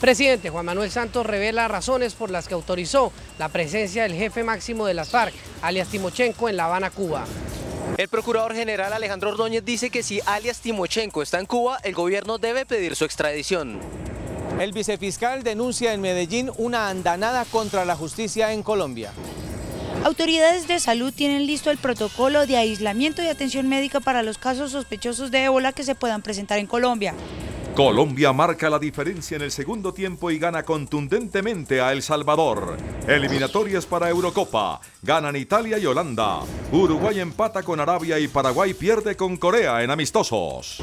Presidente Juan Manuel Santos revela razones por las que autorizó la presencia del jefe máximo de las FARC, alias Timochenko, en La Habana, Cuba. El procurador general Alejandro Ordóñez dice que si alias Timochenko está en Cuba, el gobierno debe pedir su extradición. El vicefiscal denuncia en Medellín una andanada contra la justicia en Colombia. Autoridades de salud tienen listo el protocolo de aislamiento y atención médica para los casos sospechosos de ébola que se puedan presentar en Colombia. Colombia marca la diferencia en el segundo tiempo y gana contundentemente a El Salvador. Eliminatorias para Eurocopa. Ganan Italia y Holanda. Uruguay empata con Arabia y Paraguay pierde con Corea en amistosos.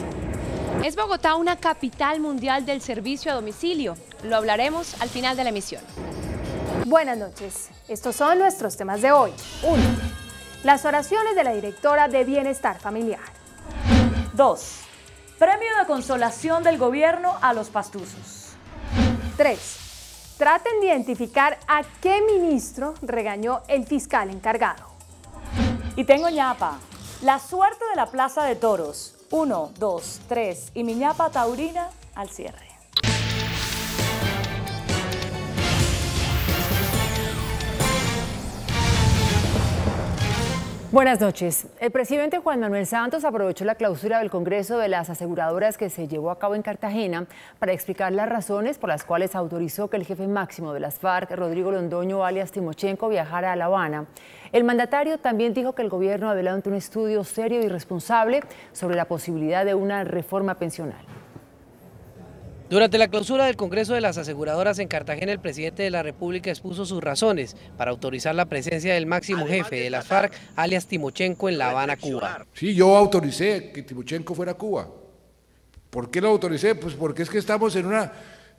Es Bogotá una capital mundial del servicio a domicilio. Lo hablaremos al final de la emisión. Buenas noches. Estos son nuestros temas de hoy. 1. Las oraciones de la directora de Bienestar Familiar. 2. Premio de consolación del gobierno a los pastuzos. 3. Traten de identificar a qué ministro regañó el fiscal encargado. Y tengo ñapa. La suerte de la Plaza de Toros. 1, 2, 3 y mi ñapa taurina al cierre. Buenas noches. El presidente Juan Manuel Santos aprovechó la clausura del Congreso de las aseguradoras que se llevó a cabo en Cartagena para explicar las razones por las cuales autorizó que el jefe máximo de las FARC, Rodrigo Londoño, alias Timochenko, viajara a La Habana. El mandatario también dijo que el gobierno adelanta un estudio serio y responsable sobre la posibilidad de una reforma pensional. Durante la clausura del Congreso de las Aseguradoras en Cartagena, el presidente de la República expuso sus razones para autorizar la presencia del máximo jefe de las FARC, alias Timochenko, en La Habana, Cuba. Sí, yo autoricé que Timochenko fuera a Cuba. ¿Por qué lo autoricé? Pues porque es que estamos en una,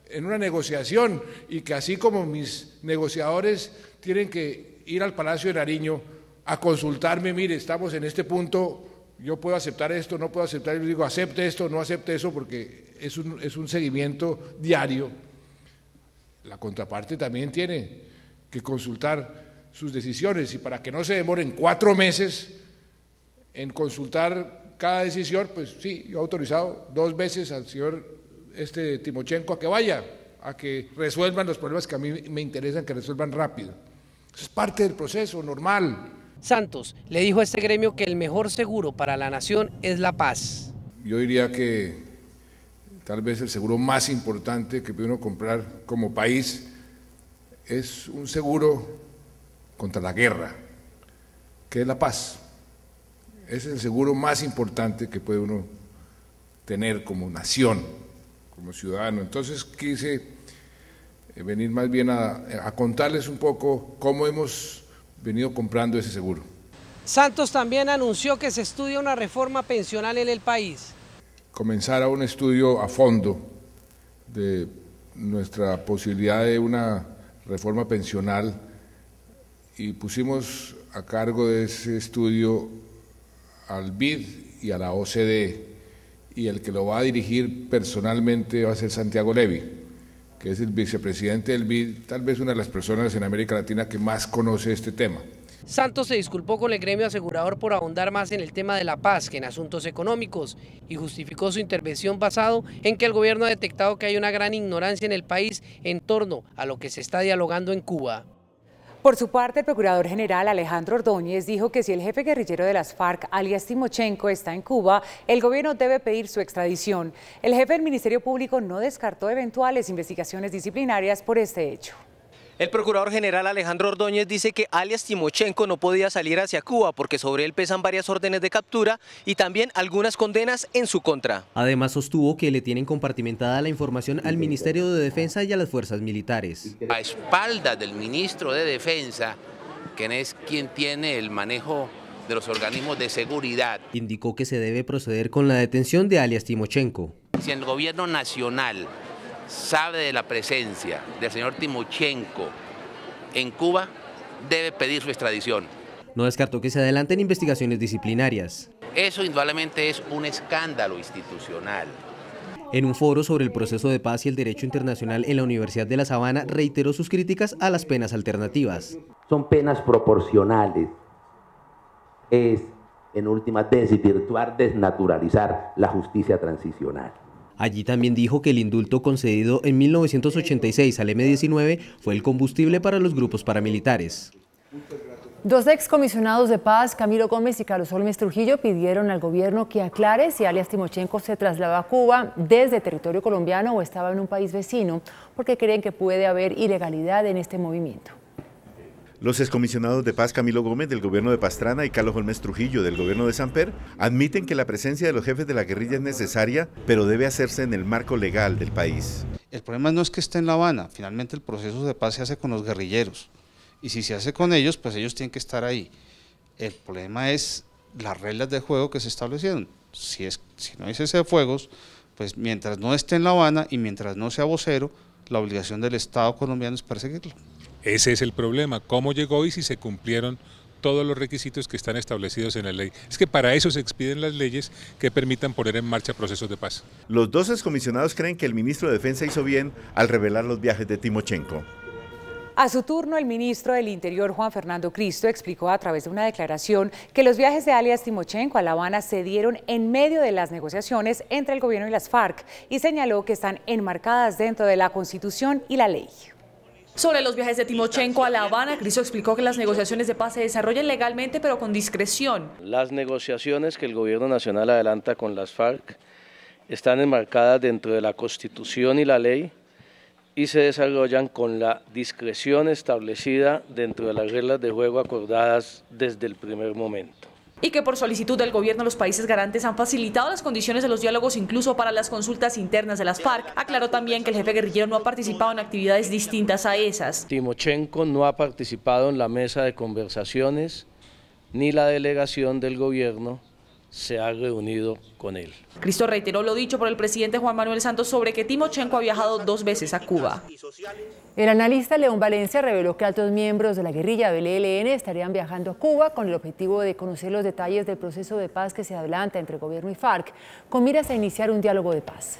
en una negociación y que así como mis negociadores tienen que ir al Palacio de Nariño a consultarme, mire, estamos en este punto, yo puedo aceptar esto, no puedo aceptar, yo digo, acepte esto, no acepte eso, porque es un, es un seguimiento diario. La contraparte también tiene que consultar sus decisiones y para que no se demoren cuatro meses en consultar cada decisión, pues sí, yo he autorizado dos veces al señor este Timochenko a que vaya, a que resuelvan los problemas que a mí me interesan que resuelvan rápido. Es parte del proceso normal. Santos le dijo a este gremio que el mejor seguro para la nación es la paz. Yo diría que tal vez el seguro más importante que puede uno comprar como país es un seguro contra la guerra, que es la paz. Es el seguro más importante que puede uno tener como nación, como ciudadano. Entonces quise eh, venir más bien a, a contarles un poco cómo hemos venido comprando ese seguro. Santos también anunció que se estudia una reforma pensional en el país. Comenzar a un estudio a fondo de nuestra posibilidad de una reforma pensional y pusimos a cargo de ese estudio al BID y a la OCDE y el que lo va a dirigir personalmente va a ser Santiago Levi, que es el vicepresidente del BID, tal vez una de las personas en América Latina que más conoce este tema. Santos se disculpó con el gremio asegurador por ahondar más en el tema de la paz que en asuntos económicos y justificó su intervención basado en que el gobierno ha detectado que hay una gran ignorancia en el país en torno a lo que se está dialogando en Cuba. Por su parte, el procurador general Alejandro Ordóñez dijo que si el jefe guerrillero de las FARC, alias Timochenko, está en Cuba, el gobierno debe pedir su extradición. El jefe del Ministerio Público no descartó eventuales investigaciones disciplinarias por este hecho. El procurador general Alejandro Ordóñez dice que alias Timochenko no podía salir hacia Cuba porque sobre él pesan varias órdenes de captura y también algunas condenas en su contra. Además sostuvo que le tienen compartimentada la información al Ministerio de Defensa y a las fuerzas militares. A espaldas del ministro de Defensa, quien es quien tiene el manejo de los organismos de seguridad. Indicó que se debe proceder con la detención de alias Timochenko. Si el gobierno nacional sabe de la presencia del señor Timochenko en Cuba, debe pedir su extradición. No descartó que se adelanten investigaciones disciplinarias. Eso indudablemente es un escándalo institucional. En un foro sobre el proceso de paz y el derecho internacional en la Universidad de La Sabana reiteró sus críticas a las penas alternativas. Son penas proporcionales. Es, en última desvirtuar, desnaturalizar la justicia transicional. Allí también dijo que el indulto concedido en 1986 al M-19 fue el combustible para los grupos paramilitares. Dos excomisionados de paz, Camilo Gómez y Carlos Olmes Trujillo, pidieron al gobierno que aclare si alias Timochenko se trasladó a Cuba desde territorio colombiano o estaba en un país vecino, porque creen que puede haber ilegalidad en este movimiento. Los excomisionados de paz Camilo Gómez del gobierno de Pastrana y Carlos Olmes Trujillo del gobierno de Samper admiten que la presencia de los jefes de la guerrilla es necesaria, pero debe hacerse en el marco legal del país. El problema no es que esté en La Habana, finalmente el proceso de paz se hace con los guerrilleros y si se hace con ellos, pues ellos tienen que estar ahí. El problema es las reglas de juego que se establecieron. Si, si no hay cese de fuegos, pues mientras no esté en La Habana y mientras no sea vocero, la obligación del Estado colombiano es perseguirlo. Ese es el problema, cómo llegó y si se cumplieron todos los requisitos que están establecidos en la ley. Es que para eso se expiden las leyes que permitan poner en marcha procesos de paz. Los dos excomisionados creen que el ministro de Defensa hizo bien al revelar los viajes de Timochenko. A su turno, el ministro del Interior, Juan Fernando Cristo, explicó a través de una declaración que los viajes de alias Timochenko a La Habana se dieron en medio de las negociaciones entre el gobierno y las FARC y señaló que están enmarcadas dentro de la Constitución y la ley. Sobre los viajes de Timochenko a La Habana, Cristo explicó que las negociaciones de paz se desarrollan legalmente pero con discreción. Las negociaciones que el gobierno nacional adelanta con las FARC están enmarcadas dentro de la Constitución y la ley y se desarrollan con la discreción establecida dentro de las reglas de juego acordadas desde el primer momento. Y que por solicitud del gobierno los países garantes han facilitado las condiciones de los diálogos incluso para las consultas internas de las FARC. Aclaró también que el jefe guerrillero no ha participado en actividades distintas a esas. Timochenko no ha participado en la mesa de conversaciones ni la delegación del gobierno se ha reunido con él. Cristo reiteró lo dicho por el presidente Juan Manuel Santos sobre que Timochenko ha viajado dos veces a Cuba. El analista León Valencia reveló que altos miembros de la guerrilla del ELN estarían viajando a Cuba con el objetivo de conocer los detalles del proceso de paz que se adelanta entre gobierno y FARC, con miras a iniciar un diálogo de paz.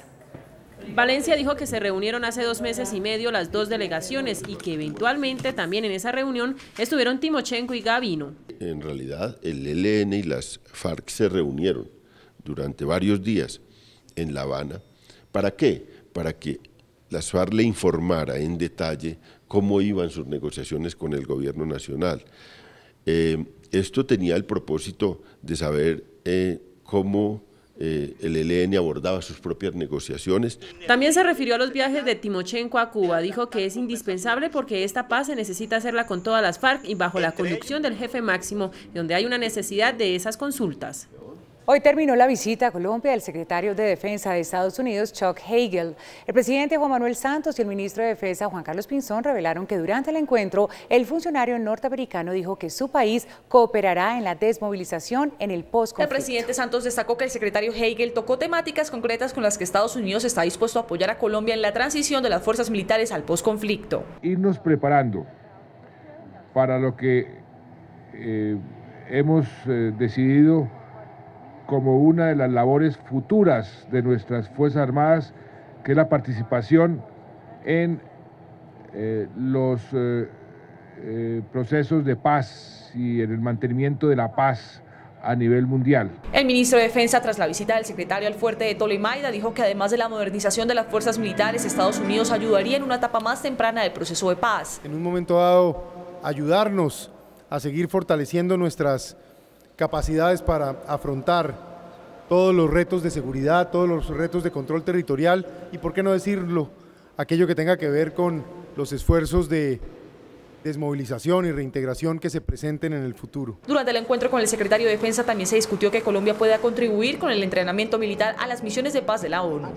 Valencia dijo que se reunieron hace dos meses y medio las dos delegaciones y que eventualmente también en esa reunión estuvieron Timochenko y Gavino. En realidad el ELN y las FARC se reunieron durante varios días en La Habana. ¿Para qué? Para que las FARC le informara en detalle cómo iban sus negociaciones con el gobierno nacional. Eh, esto tenía el propósito de saber eh, cómo eh, el ELN abordaba sus propias negociaciones. También se refirió a los viajes de Timochenko a Cuba. Dijo que es indispensable porque esta paz se necesita hacerla con todas las FARC y bajo la conducción del jefe máximo, donde hay una necesidad de esas consultas. Hoy terminó la visita a Colombia del secretario de Defensa de Estados Unidos, Chuck Hagel. El presidente Juan Manuel Santos y el ministro de Defensa, Juan Carlos Pinzón, revelaron que durante el encuentro, el funcionario norteamericano dijo que su país cooperará en la desmovilización en el post El presidente Santos destacó que el secretario Hagel tocó temáticas concretas con las que Estados Unidos está dispuesto a apoyar a Colombia en la transición de las fuerzas militares al postconflicto. Irnos preparando para lo que eh, hemos eh, decidido como una de las labores futuras de nuestras Fuerzas Armadas, que es la participación en eh, los eh, eh, procesos de paz y en el mantenimiento de la paz a nivel mundial. El ministro de Defensa, tras la visita del secretario al fuerte de Tolemaida, dijo que además de la modernización de las fuerzas militares, Estados Unidos ayudaría en una etapa más temprana del proceso de paz. En un momento dado, ayudarnos a seguir fortaleciendo nuestras capacidades para afrontar todos los retos de seguridad, todos los retos de control territorial y, por qué no decirlo, aquello que tenga que ver con los esfuerzos de desmovilización y reintegración que se presenten en el futuro. Durante el encuentro con el secretario de Defensa también se discutió que Colombia pueda contribuir con el entrenamiento militar a las misiones de paz de la ONU.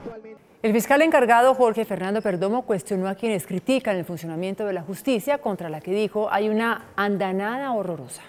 El fiscal encargado Jorge Fernando Perdomo cuestionó a quienes critican el funcionamiento de la justicia, contra la que dijo hay una andanada horrorosa.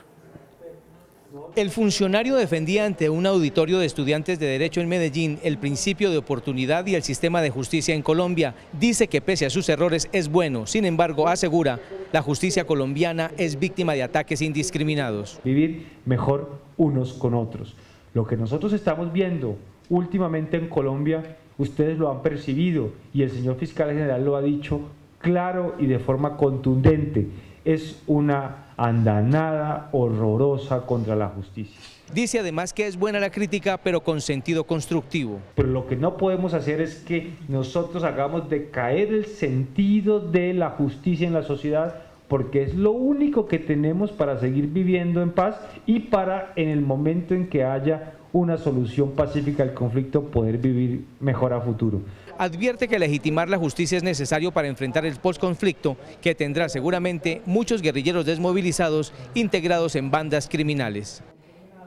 El funcionario defendía ante un auditorio de estudiantes de Derecho en Medellín el principio de oportunidad y el sistema de justicia en Colombia. Dice que pese a sus errores es bueno, sin embargo asegura, la justicia colombiana es víctima de ataques indiscriminados. Vivir mejor unos con otros. Lo que nosotros estamos viendo últimamente en Colombia, ustedes lo han percibido y el señor fiscal general lo ha dicho claro y de forma contundente es una andanada horrorosa contra la justicia. Dice además que es buena la crítica, pero con sentido constructivo. Pero lo que no podemos hacer es que nosotros hagamos decaer el sentido de la justicia en la sociedad, porque es lo único que tenemos para seguir viviendo en paz y para en el momento en que haya una solución pacífica al conflicto poder vivir mejor a futuro. Advierte que legitimar la justicia es necesario para enfrentar el postconflicto que tendrá seguramente muchos guerrilleros desmovilizados integrados en bandas criminales.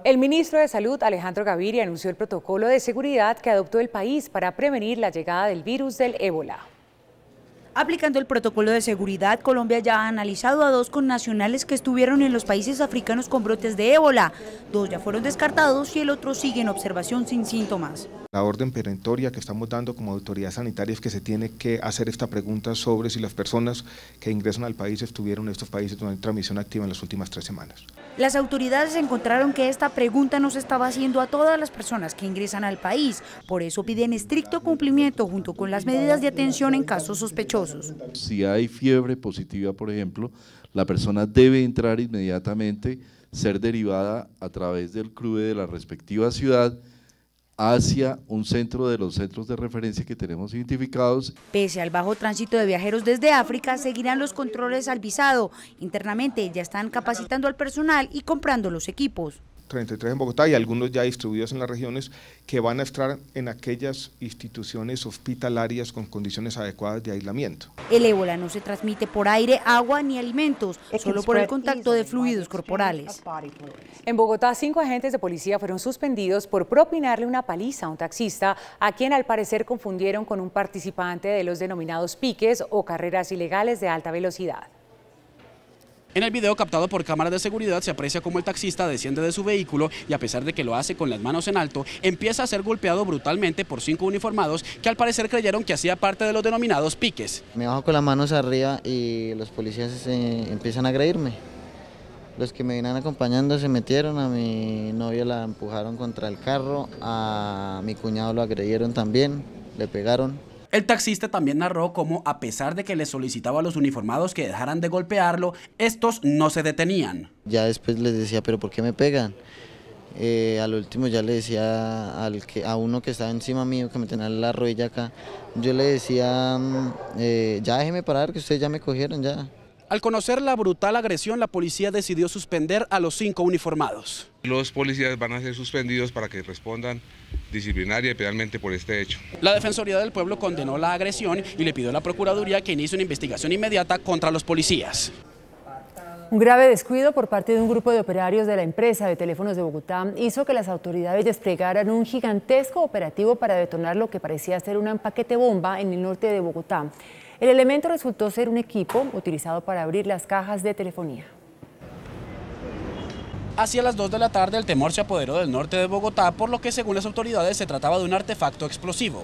El ministro de Salud, Alejandro Gaviria, anunció el protocolo de seguridad que adoptó el país para prevenir la llegada del virus del ébola. Aplicando el protocolo de seguridad, Colombia ya ha analizado a dos connacionales que estuvieron en los países africanos con brotes de ébola. Dos ya fueron descartados y el otro sigue en observación sin síntomas. La orden perentoria que estamos dando como autoridad sanitaria es que se tiene que hacer esta pregunta sobre si las personas que ingresan al país estuvieron en estos países donde hay transmisión activa en las últimas tres semanas. Las autoridades encontraron que esta pregunta no se estaba haciendo a todas las personas que ingresan al país, por eso piden estricto cumplimiento junto con las medidas de atención en casos sospechosos. Si hay fiebre positiva, por ejemplo, la persona debe entrar inmediatamente, ser derivada a través del CRUE de la respectiva ciudad hacia un centro de los centros de referencia que tenemos identificados. Pese al bajo tránsito de viajeros desde África, seguirán los controles al visado. Internamente ya están capacitando al personal y comprando los equipos. 33 en Bogotá y algunos ya distribuidos en las regiones que van a estar en aquellas instituciones hospitalarias con condiciones adecuadas de aislamiento. El ébola no se transmite por aire, agua ni alimentos, solo por el contacto de fluidos corporales. En Bogotá, cinco agentes de policía fueron suspendidos por propinarle una paliza a un taxista, a quien al parecer confundieron con un participante de los denominados piques o carreras ilegales de alta velocidad. En el video captado por cámaras de seguridad se aprecia como el taxista desciende de su vehículo y a pesar de que lo hace con las manos en alto, empieza a ser golpeado brutalmente por cinco uniformados que al parecer creyeron que hacía parte de los denominados piques. Me bajo con las manos arriba y los policías eh, empiezan a agredirme. Los que me venían acompañando se metieron, a mi novia la empujaron contra el carro, a mi cuñado lo agredieron también, le pegaron. El taxista también narró cómo, a pesar de que le solicitaba a los uniformados que dejaran de golpearlo, estos no se detenían. Ya después les decía, pero ¿por qué me pegan? Eh, al último ya le decía al que, a uno que estaba encima mío, que me tenía la rodilla acá, yo le decía, mm, eh, ya déjeme parar, que ustedes ya me cogieron, ya. Al conocer la brutal agresión, la policía decidió suspender a los cinco uniformados. Los policías van a ser suspendidos para que respondan disciplinaria y penalmente por este hecho. La Defensoría del Pueblo condenó la agresión y le pidió a la Procuraduría que inicie una investigación inmediata contra los policías. Un grave descuido por parte de un grupo de operarios de la empresa de teléfonos de Bogotá hizo que las autoridades desplegaran un gigantesco operativo para detonar lo que parecía ser una paquete bomba en el norte de Bogotá. El elemento resultó ser un equipo utilizado para abrir las cajas de telefonía. Hacia las 2 de la tarde el temor se apoderó del norte de Bogotá, por lo que según las autoridades se trataba de un artefacto explosivo.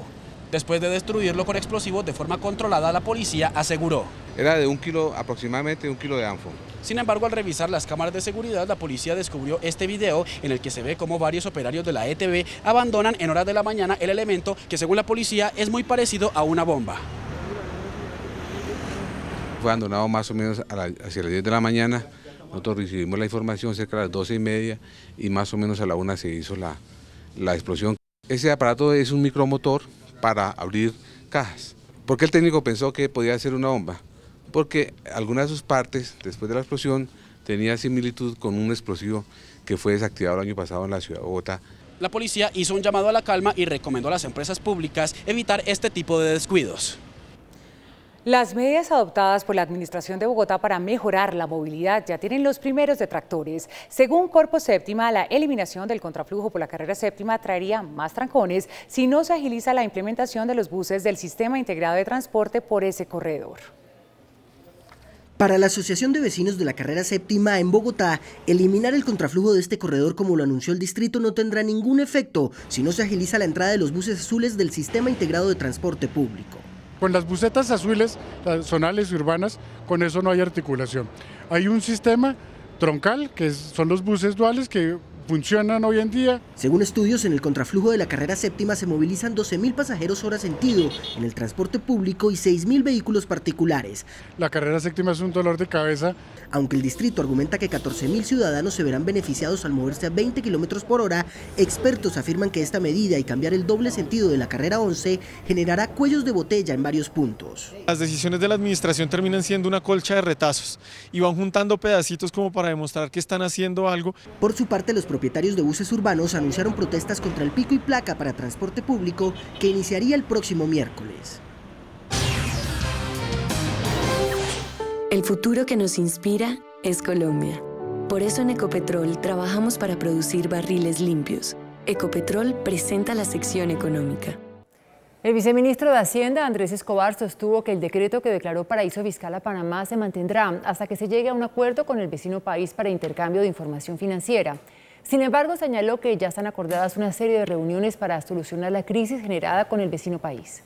Después de destruirlo con explosivos de forma controlada, la policía aseguró. Era de un kilo, aproximadamente un kilo de anfo. Sin embargo, al revisar las cámaras de seguridad, la policía descubrió este video en el que se ve cómo varios operarios de la ETV abandonan en horas de la mañana el elemento que según la policía es muy parecido a una bomba. Fue abandonado más o menos hacia las 10 de la mañana. Nosotros recibimos la información cerca de las 12 y media y más o menos a la una se hizo la, la explosión. Ese aparato es un micromotor para abrir cajas. ¿Por qué el técnico pensó que podía ser una bomba? Porque algunas de sus partes, después de la explosión, tenía similitud con un explosivo que fue desactivado el año pasado en la ciudad de Bogotá. La policía hizo un llamado a la calma y recomendó a las empresas públicas evitar este tipo de descuidos. Las medidas adoptadas por la Administración de Bogotá para mejorar la movilidad ya tienen los primeros detractores. Según Corpo Séptima, la eliminación del contraflujo por la carrera séptima traería más trancones si no se agiliza la implementación de los buses del Sistema Integrado de Transporte por ese corredor. Para la Asociación de Vecinos de la Carrera Séptima en Bogotá, eliminar el contraflujo de este corredor como lo anunció el distrito no tendrá ningún efecto si no se agiliza la entrada de los buses azules del Sistema Integrado de Transporte Público. Con las busetas azules, zonales y urbanas, con eso no hay articulación. Hay un sistema troncal, que son los buses duales, que funcionan hoy en día. Según estudios, en el contraflujo de la carrera séptima se movilizan 12.000 pasajeros hora sentido en el transporte público y 6.000 vehículos particulares. La carrera séptima es un dolor de cabeza. Aunque el distrito argumenta que 14.000 ciudadanos se verán beneficiados al moverse a 20 kilómetros por hora, expertos afirman que esta medida y cambiar el doble sentido de la carrera 11 generará cuellos de botella en varios puntos. Las decisiones de la administración terminan siendo una colcha de retazos y van juntando pedacitos como para demostrar que están haciendo algo. Por su parte, los propietarios de buses urbanos anunciaron protestas contra el pico y placa para transporte público que iniciaría el próximo miércoles. El futuro que nos inspira es Colombia. Por eso en Ecopetrol trabajamos para producir barriles limpios. Ecopetrol presenta la sección económica. El viceministro de Hacienda, Andrés Escobar, sostuvo que el decreto que declaró paraíso fiscal a Panamá se mantendrá hasta que se llegue a un acuerdo con el vecino país para intercambio de información financiera. Sin embargo, señaló que ya están acordadas una serie de reuniones para solucionar la crisis generada con el vecino país.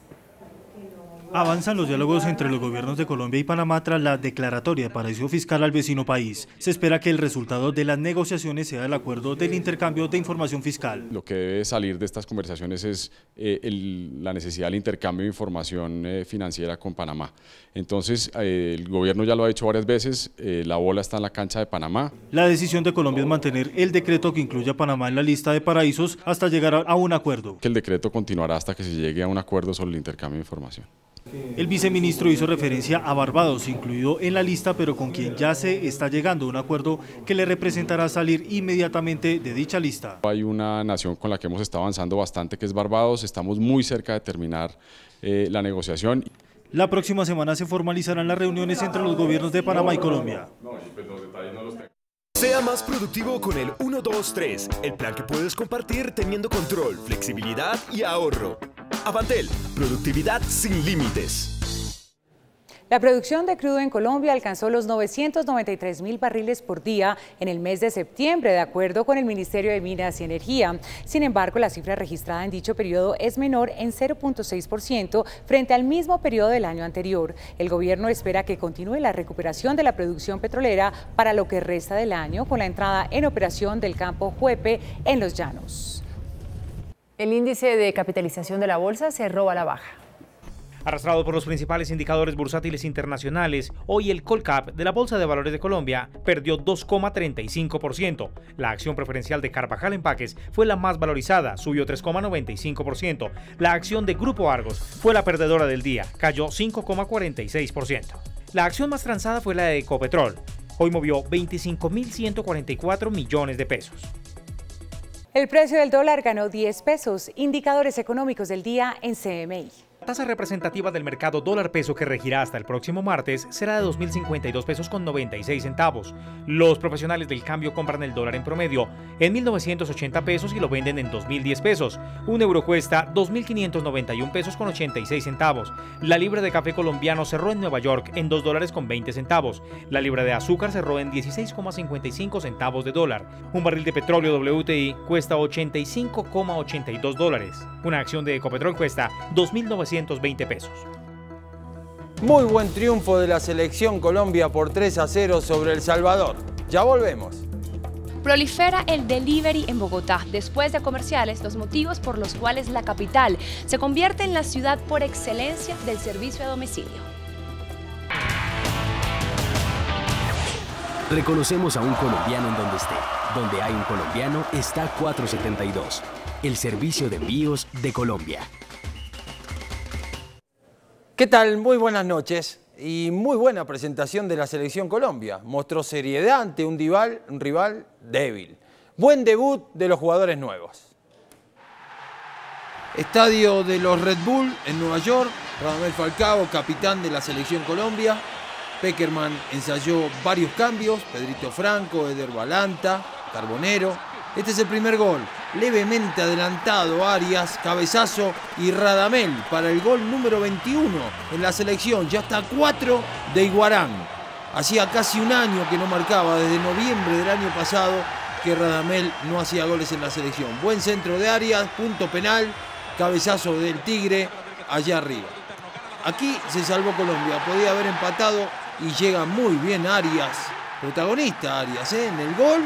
Avanzan los diálogos entre los gobiernos de Colombia y Panamá tras la declaratoria de paraíso fiscal al vecino país. Se espera que el resultado de las negociaciones sea el acuerdo del intercambio de información fiscal. Lo que debe salir de estas conversaciones es eh, el, la necesidad del intercambio de información eh, financiera con Panamá. Entonces, eh, el gobierno ya lo ha dicho varias veces, la bola está en la cancha de Panamá. La decisión de Colombia es mantener el decreto que incluye a Panamá en la lista de paraísos hasta llegar a, a un acuerdo. Que el decreto continuará hasta que se llegue a un acuerdo sobre el intercambio de información. El viceministro hizo referencia a Barbados, incluido en la lista, pero con quien ya se está llegando a un acuerdo que le representará salir inmediatamente de dicha lista. Hay una nación con la que hemos estado avanzando bastante, que es Barbados. Estamos muy cerca de terminar eh, la negociación. La próxima semana se formalizarán las reuniones entre los gobiernos de Panamá y Colombia. Sea más productivo con el 123, el plan que puedes compartir teniendo control, flexibilidad y ahorro. Avantel, productividad sin límites. La producción de crudo en Colombia alcanzó los 993 mil barriles por día en el mes de septiembre, de acuerdo con el Ministerio de Minas y Energía. Sin embargo, la cifra registrada en dicho periodo es menor en 0.6% frente al mismo periodo del año anterior. El gobierno espera que continúe la recuperación de la producción petrolera para lo que resta del año con la entrada en operación del campo Juepe en los llanos. El índice de capitalización de la bolsa cerró a la baja. Arrastrado por los principales indicadores bursátiles internacionales, hoy el Colcap de la Bolsa de Valores de Colombia perdió 2,35%. La acción preferencial de Carvajal Empaques fue la más valorizada, subió 3,95%. La acción de Grupo Argos fue la perdedora del día, cayó 5,46%. La acción más transada fue la de Ecopetrol. Hoy movió 25.144 millones de pesos. El precio del dólar ganó 10 pesos. Indicadores económicos del día en CMI. Tasa representativa del mercado dólar peso que regirá hasta el próximo martes será de 2.052 pesos con 96 centavos. Los profesionales del cambio compran el dólar en promedio en 1.980 pesos y lo venden en 2.010 pesos. Un euro cuesta 2.591 pesos con 86 centavos. La libra de café colombiano cerró en Nueva York en 2 dólares con 20 centavos. La libra de azúcar cerró en 16,55 centavos de dólar. Un barril de petróleo WTI cuesta 85,82 dólares. Una acción de Ecopetrol cuesta 2.900 pesos. Muy buen triunfo de la selección Colombia por 3 a 0 sobre El Salvador. Ya volvemos. Prolifera el delivery en Bogotá. Después de comerciales, los motivos por los cuales la capital se convierte en la ciudad por excelencia del servicio a domicilio. Reconocemos a un colombiano en donde esté. Donde hay un colombiano está 472. El servicio de envíos de Colombia. ¿Qué tal? Muy buenas noches y muy buena presentación de la Selección Colombia. Mostró seriedad ante un rival, un rival débil. Buen debut de los jugadores nuevos. Estadio de los Red Bull en Nueva York. Radamel Falcao, capitán de la Selección Colombia. Peckerman ensayó varios cambios. Pedrito Franco, Eder Balanta, Carbonero. Este es el primer gol. Levemente adelantado Arias, cabezazo y Radamel para el gol número 21 en la selección. Ya está 4 de Iguarán. Hacía casi un año que no marcaba, desde noviembre del año pasado, que Radamel no hacía goles en la selección. Buen centro de Arias, punto penal, cabezazo del Tigre allá arriba. Aquí se salvó Colombia, podía haber empatado y llega muy bien Arias, protagonista Arias, ¿eh? en el gol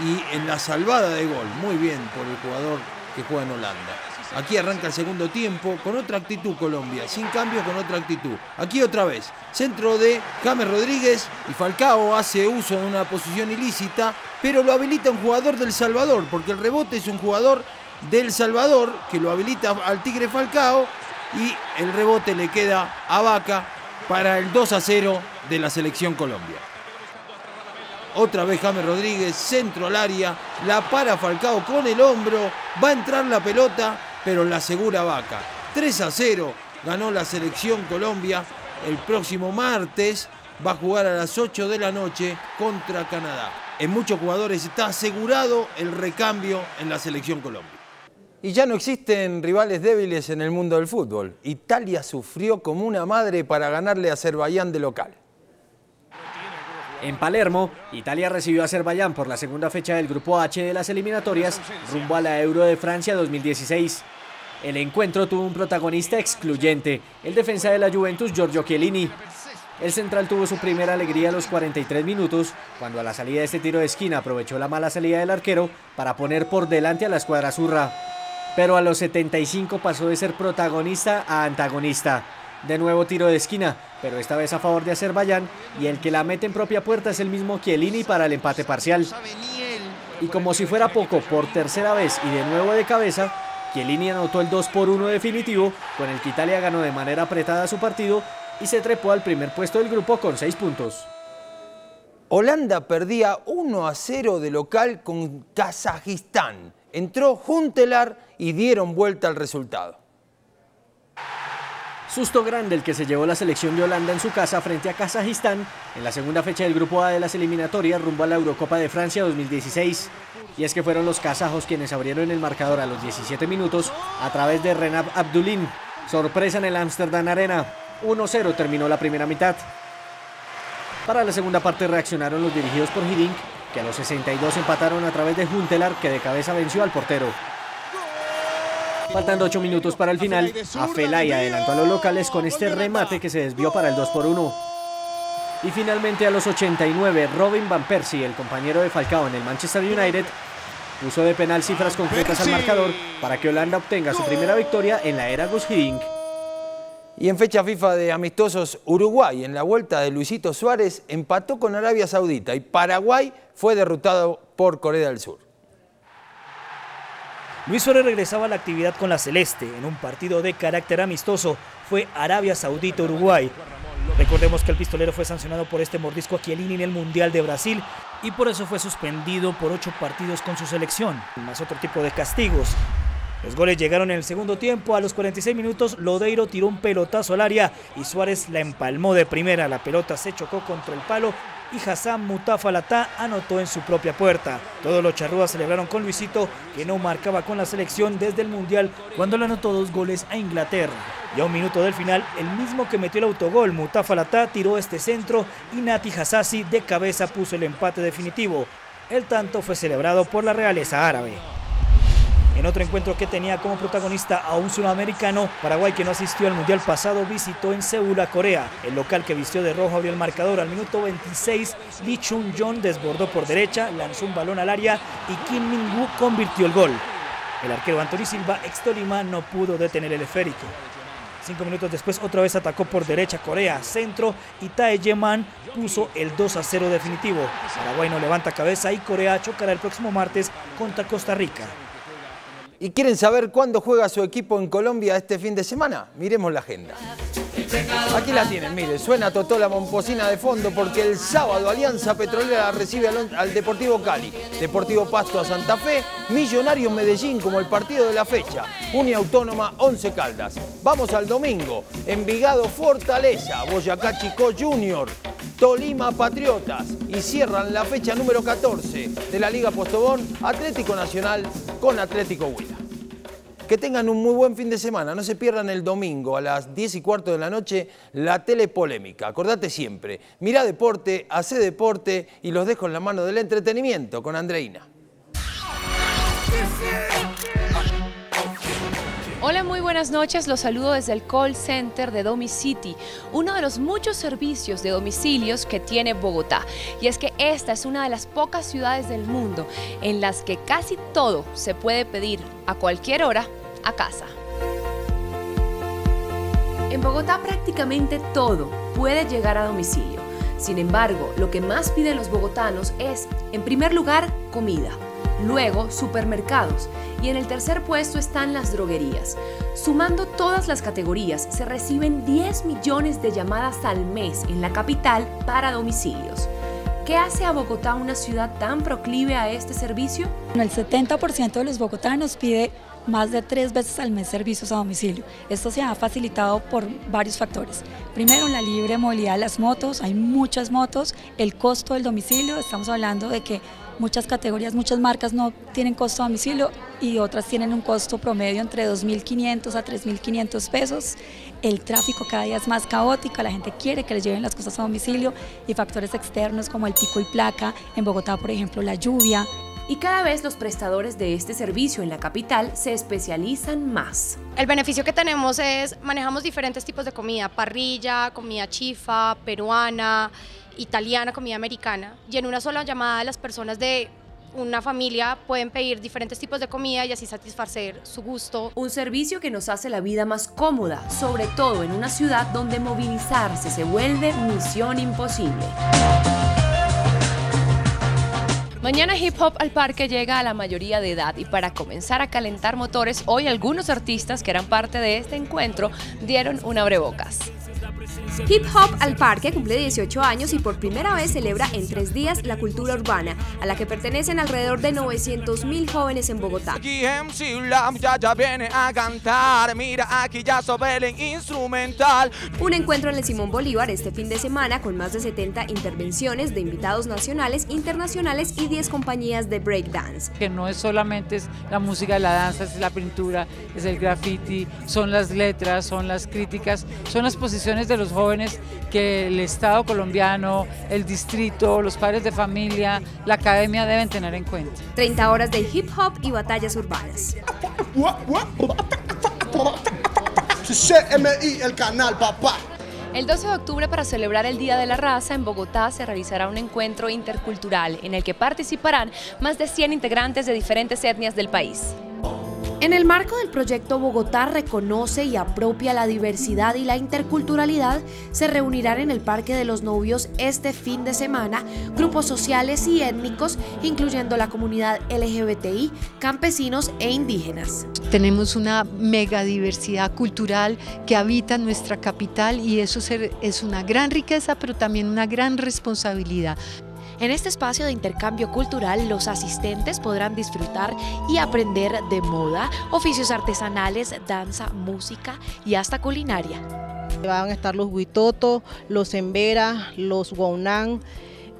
y en la salvada de gol. Muy bien por el jugador que juega en Holanda. Aquí arranca el segundo tiempo con otra actitud Colombia, sin cambio con otra actitud. Aquí otra vez, centro de James Rodríguez y Falcao hace uso de una posición ilícita, pero lo habilita un jugador del Salvador, porque el rebote es un jugador del Salvador que lo habilita al Tigre Falcao y el rebote le queda a Vaca para el 2 a 0 de la selección Colombia. Otra vez James Rodríguez, centro al área, la para Falcao con el hombro, va a entrar la pelota, pero la asegura Vaca. 3 a 0 ganó la selección Colombia. El próximo martes va a jugar a las 8 de la noche contra Canadá. En muchos jugadores está asegurado el recambio en la selección Colombia. Y ya no existen rivales débiles en el mundo del fútbol. Italia sufrió como una madre para ganarle a Azerbaiyán de local. En Palermo, Italia recibió a Azerbaiyán por la segunda fecha del Grupo H de las eliminatorias rumbo a la Euro de Francia 2016. El encuentro tuvo un protagonista excluyente, el defensa de la Juventus Giorgio Chiellini. El central tuvo su primera alegría a los 43 minutos, cuando a la salida de este tiro de esquina aprovechó la mala salida del arquero para poner por delante a la escuadra azurra. Pero a los 75 pasó de ser protagonista a antagonista. De nuevo tiro de esquina, pero esta vez a favor de Azerbaiyán y el que la mete en propia puerta es el mismo Chiellini para el empate parcial. Y como si fuera poco, por tercera vez y de nuevo de cabeza, Chiellini anotó el 2 por 1 definitivo, con el que Italia ganó de manera apretada su partido y se trepó al primer puesto del grupo con 6 puntos. Holanda perdía 1 a 0 de local con Kazajistán. Entró Juntelar y dieron vuelta al resultado. Susto grande el que se llevó la selección de Holanda en su casa frente a Kazajistán en la segunda fecha del Grupo A de las eliminatorias rumbo a la Eurocopa de Francia 2016. Y es que fueron los kazajos quienes abrieron el marcador a los 17 minutos a través de Renab Abdulin. Sorpresa en el Amsterdam Arena. 1-0 terminó la primera mitad. Para la segunda parte reaccionaron los dirigidos por Hiddink, que a los 62 empataron a través de Juntelar, que de cabeza venció al portero. Faltando 8 minutos para el final, Afelay adelantó a los locales con este remate que se desvió para el 2 por 1. Y finalmente a los 89, Robin Van Persie, el compañero de Falcao en el Manchester United, puso de penal cifras concretas al marcador para que Holanda obtenga su primera victoria en la era Gus. Y en fecha FIFA de amistosos, Uruguay en la vuelta de Luisito Suárez empató con Arabia Saudita y Paraguay fue derrotado por Corea del Sur. Luis Suárez regresaba a la actividad con la Celeste en un partido de carácter amistoso. Fue Arabia Saudita-Uruguay. Recordemos que el pistolero fue sancionado por este mordisco a Chiellini en el Mundial de Brasil y por eso fue suspendido por ocho partidos con su selección, más otro tipo de castigos. Los goles llegaron en el segundo tiempo. A los 46 minutos, Lodeiro tiró un pelotazo al área y Suárez la empalmó de primera. La pelota se chocó contra el palo y Hassan Mutafalatá anotó en su propia puerta. Todos los charrúas celebraron con Luisito, que no marcaba con la selección desde el Mundial cuando le anotó dos goles a Inglaterra. Y a un minuto del final, el mismo que metió el autogol, Mutafalatá, tiró este centro y Nati Hassasi de cabeza puso el empate definitivo. El tanto fue celebrado por la realeza árabe. En otro encuentro que tenía como protagonista a un sudamericano, Paraguay que no asistió al Mundial pasado visitó en Seúl a Corea. El local que vistió de rojo abrió el marcador al minuto 26. Lee Chung Jong desbordó por derecha, lanzó un balón al área y Kim Min-woo convirtió el gol. El arquero Anthony Silva, ex Tolima, no pudo detener el esférico. Cinco minutos después otra vez atacó por derecha Corea, centro y Tae Yeman puso el 2 a 0 definitivo. Paraguay no levanta cabeza y Corea chocará el próximo martes contra Costa Rica. ¿Y quieren saber cuándo juega su equipo en Colombia este fin de semana? Miremos la agenda. Aquí la tienen, mire, suena Totó la Momposina de fondo porque el sábado Alianza Petrolera recibe al, al, Deportivo Cali, Deportivo Pasto a Santa Fe, Millonarios Medellín como el partido de la fecha, Uniautónoma 11 Caldas. Vamos al domingo, Envigado Fortaleza, Boyacá Chico Junior, Tolima Patriotas y cierran la fecha número 14 de la Liga Postobón Atlético Nacional con Atlético Huila. Que tengan un muy buen fin de semana. No se pierdan el domingo a las 10 y cuarto de la noche la telepolémica. Acordate siempre, mira deporte, hace deporte y los dejo en la mano del entretenimiento con Andreina. Hola, muy buenas noches. Los saludo desde el call center de Domicity, uno de los muchos servicios de domicilios que tiene Bogotá. Y es que esta es una de las pocas ciudades del mundo en las que casi todo se puede pedir a cualquier hora a casa. En Bogotá prácticamente todo puede llegar a domicilio. Sin embargo, lo que más piden los bogotanos es, en primer lugar, comida luego supermercados y en el tercer puesto están las droguerías. Sumando todas las categorías, se reciben 10 millones de llamadas al mes en la capital para domicilios. ¿Qué hace a Bogotá una ciudad tan proclive a este servicio? El 70% de los bogotanos pide más de tres veces al mes servicios a domicilio. Esto se ha facilitado por varios factores. Primero, la libre movilidad las motos, hay muchas motos, el costo del domicilio, estamos hablando de que muchas categorías, muchas marcas no tienen costo a domicilio y otras tienen un costo promedio entre 2.500 a 3.500 pesos. El tráfico cada día es más caótico, la gente quiere que les lleven las cosas a domicilio y factores externos como el pico y placa, en Bogotá por ejemplo la lluvia. Y cada vez los prestadores de este servicio en la capital se especializan más. El beneficio que tenemos es, manejamos diferentes tipos de comida, parrilla, comida chifa, peruana, italiana, comida americana, y en una sola llamada las personas de una familia pueden pedir diferentes tipos de comida y así satisfacer su gusto. Un servicio que nos hace la vida más cómoda, sobre todo en una ciudad donde movilizarse se vuelve misión imposible. Mañana Hip Hop al Parque llega a la mayoría de edad y para comenzar a calentar motores, hoy algunos artistas que eran parte de este encuentro dieron un abrebocas. Hip Hop al Parque cumple 18 años y por primera vez celebra en tres días la cultura urbana, a la que pertenecen alrededor de 900 mil jóvenes en Bogotá. Un encuentro en el Simón Bolívar este fin de semana con más de 70 intervenciones de invitados nacionales, internacionales y 10 compañías de breakdance. Que no es solamente la música, la danza, es la pintura, es el graffiti, son las letras, son las críticas, son las posiciones de los jóvenes que el Estado colombiano, el distrito, los padres de familia, la academia deben tener en cuenta. 30 horas de hip hop y batallas urbanas. el canal, papá. El 12 de octubre, para celebrar el Día de la Raza, en Bogotá se realizará un encuentro intercultural en el que participarán más de 100 integrantes de diferentes etnias del país. En el marco del proyecto Bogotá reconoce y apropia la diversidad y la interculturalidad, se reunirán en el Parque de los Novios este fin de semana grupos sociales y étnicos, incluyendo la comunidad LGBTI, campesinos e indígenas. Tenemos una mega diversidad cultural que habita nuestra capital y eso es una gran riqueza, pero también una gran responsabilidad. En este espacio de intercambio cultural, los asistentes podrán disfrutar y aprender de moda, oficios artesanales, danza, música y hasta culinaria. Van a estar los huitotos, los embera, los guaunán,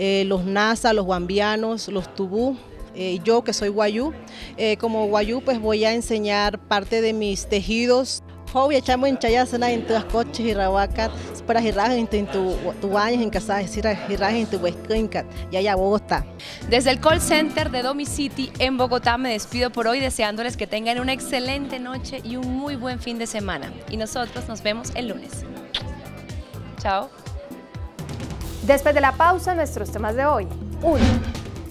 eh, los nasa, los guambianos, los tubú. Eh, yo que soy guayú, eh, como guayú pues voy a enseñar parte de mis tejidos Hoy echamos en chayasana en tus coches y rahuacat, para girrajes en tu tu años en casa, girrajes en tu huesquincat, y allá Bogotá. Desde el call center de Domicity en Bogotá me despido por hoy deseándoles que tengan una excelente noche y un muy buen fin de semana. Y nosotros nos vemos el lunes. Chao. Después de la pausa, nuestros temas de hoy. 1.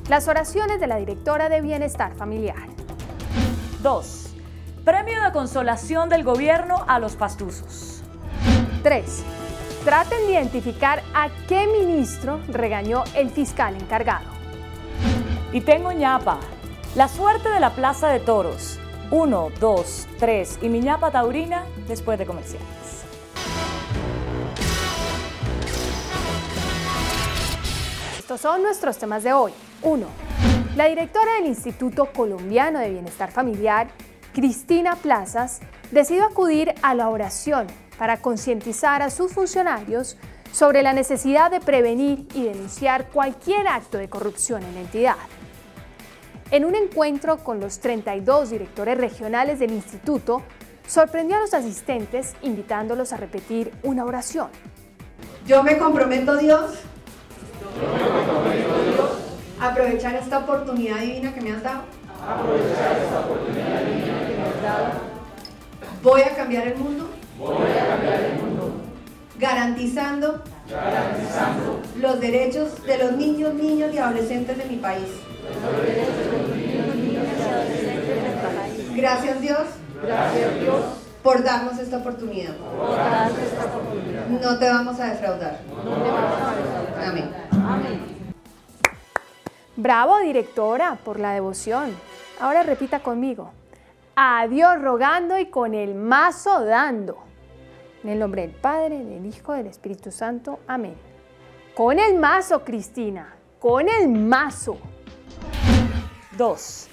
Las oraciones de la directora de Bienestar Familiar. 2. Premio de consolación del gobierno a los pastusos. 3. Traten de identificar a qué ministro regañó el fiscal encargado. Y tengo ñapa. La suerte de la Plaza de Toros. 1, 2, 3 y mi ñapa taurina después de comerciales. Estos son nuestros temas de hoy. 1. La directora del Instituto Colombiano de Bienestar Familiar Cristina Plazas decidió acudir a la oración para concientizar a sus funcionarios sobre la necesidad de prevenir y denunciar cualquier acto de corrupción en la entidad. En un encuentro con los 32 directores regionales del instituto, sorprendió a los asistentes invitándolos a repetir una oración. Yo me comprometo, Dios, a aprovechar esta oportunidad divina que me has dado Voy a cambiar el mundo. Voy a cambiar el mundo. Garantizando, garantizando los derechos de los niños, niños y adolescentes de mi país. Los derechos de los niños, niños y adolescentes de mi país. Gracias Dios. Gracias Dios. Por darnos esta oportunidad. Por darnos esta oportunidad. No te vamos a defraudar. No te vamos a defraudar. Amén. Amén. Bravo, directora, por la devoción. Ahora repita conmigo. A Dios rogando y con el mazo dando. En el nombre del Padre, del Hijo, del Espíritu Santo. Amén. Con el mazo, Cristina. Con el mazo. 2.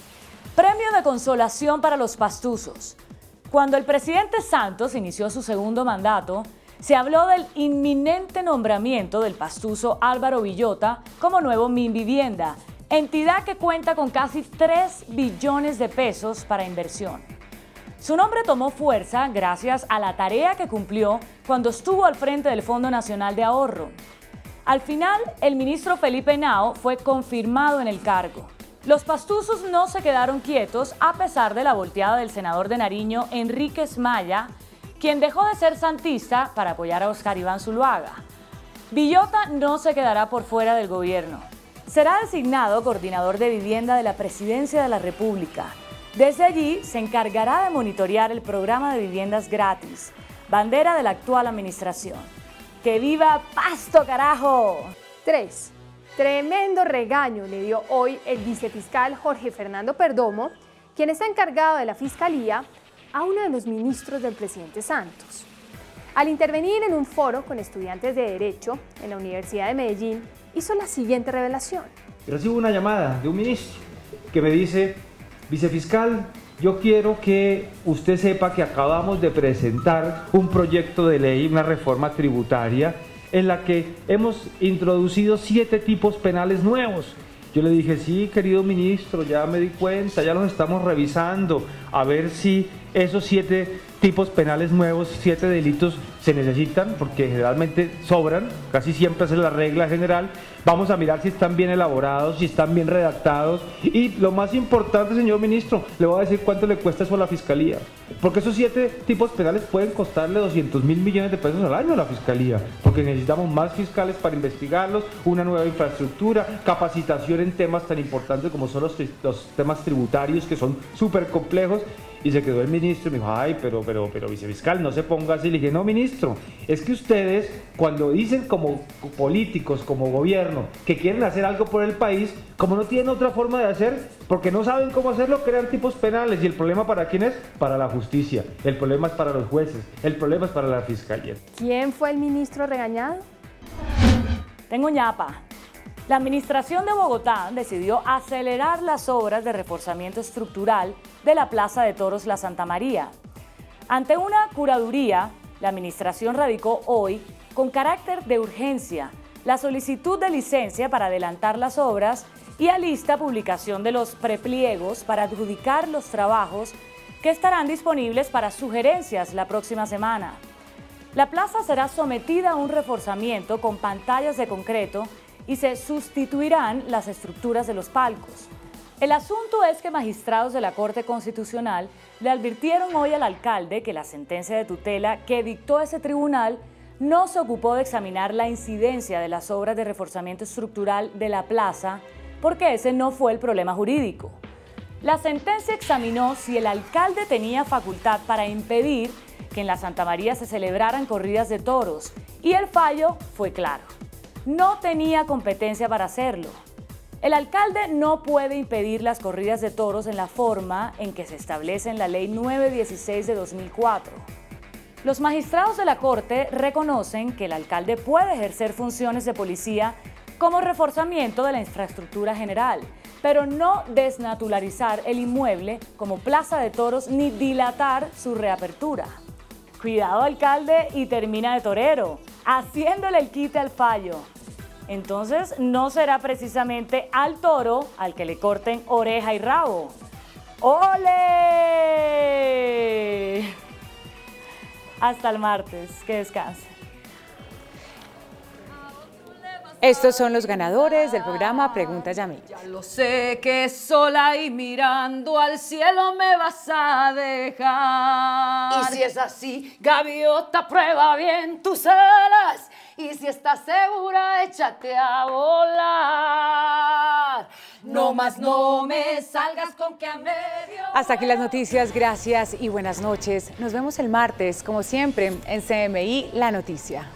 Premio de consolación para los pastuzos. Cuando el presidente Santos inició su segundo mandato, se habló del inminente nombramiento del pastuso Álvaro Villota como nuevo Minvivienda, entidad que cuenta con casi 3 billones de pesos para inversión. Su nombre tomó fuerza gracias a la tarea que cumplió cuando estuvo al frente del Fondo Nacional de Ahorro. Al final, el ministro Felipe Nao fue confirmado en el cargo. Los pastuzos no se quedaron quietos a pesar de la volteada del senador de Nariño, Enríquez Maya, quien dejó de ser santista para apoyar a Oscar Iván Zuluaga. Villota no se quedará por fuera del gobierno. Será designado coordinador de vivienda de la Presidencia de la República. Desde allí se encargará de monitorear el programa de viviendas gratis, bandera de la actual administración. ¡Que viva Pasto, carajo! 3. Tremendo regaño le dio hoy el vicefiscal Jorge Fernando Perdomo, quien está encargado de la Fiscalía, a uno de los ministros del presidente Santos. Al intervenir en un foro con estudiantes de Derecho en la Universidad de Medellín, hizo la siguiente revelación. Recibo una llamada de un ministro que me dice, vicefiscal, yo quiero que usted sepa que acabamos de presentar un proyecto de ley, una reforma tributaria, en la que hemos introducido siete tipos penales nuevos. Yo le dije, sí, querido ministro, ya me di cuenta, ya los estamos revisando, a ver si esos siete tipos penales nuevos, siete delitos se necesitan, porque generalmente sobran, casi siempre es la regla general. Vamos a mirar si están bien elaborados, si están bien redactados. Y lo más importante, señor ministro, le voy a decir cuánto le cuesta eso a la fiscalía. Porque esos siete tipos penales pueden costarle 200 mil millones de pesos al año a la fiscalía. Porque necesitamos más fiscales para investigarlos, una nueva infraestructura, capacitación en temas tan importantes como son los, los temas tributarios, que son súper complejos y se quedó el ministro y me dijo, ay, pero, pero, pero vicefiscal, no se ponga así. Le dije, no, ministro, es que ustedes cuando dicen como políticos, como gobierno, que quieren hacer algo por el país, como no tienen otra forma de hacer, porque no saben cómo hacerlo, crean tipos penales. ¿Y el problema para quién es? Para la justicia. El problema es para los jueces. El problema es para la fiscalía. ¿Quién fue el ministro regañado? Tengo ñapa. La Administración de Bogotá decidió acelerar las obras de reforzamiento estructural de la Plaza de Toros La Santa María. Ante una curaduría, la Administración radicó hoy, con carácter de urgencia, la solicitud de licencia para adelantar las obras y alista publicación de los prepliegos para adjudicar los trabajos que estarán disponibles para sugerencias la próxima semana. La plaza será sometida a un reforzamiento con pantallas de concreto y se sustituirán las estructuras de los palcos. El asunto es que magistrados de la Corte Constitucional le advirtieron hoy al alcalde que la sentencia de tutela que dictó ese tribunal no se ocupó de examinar la incidencia de las obras de reforzamiento estructural de la plaza, porque ese no fue el problema jurídico. La sentencia examinó si el alcalde tenía facultad para impedir que en la Santa María se celebraran corridas de toros, y el fallo fue claro. No tenía competencia para hacerlo. El alcalde no puede impedir las corridas de toros en la forma en que se establece en la Ley 916 de 2004. Los magistrados de la Corte reconocen que el alcalde puede ejercer funciones de policía como reforzamiento de la infraestructura general, pero no desnaturalizar el inmueble como plaza de toros ni dilatar su reapertura. Cuidado alcalde y termina de torero, haciéndole el quite al fallo. Entonces no será precisamente al toro al que le corten oreja y rabo. ¡Ole! Hasta el martes, que descanse. Estos son los ganadores del programa Pregunta Yamil. Ya lo sé que sola y mirando al cielo me vas a dejar. Y si es así, gaviota, prueba bien tus alas. Y si estás segura, échate a volar. No más no me salgas con que a medio. Hasta aquí las noticias, gracias y buenas noches. Nos vemos el martes, como siempre, en CMI La Noticia.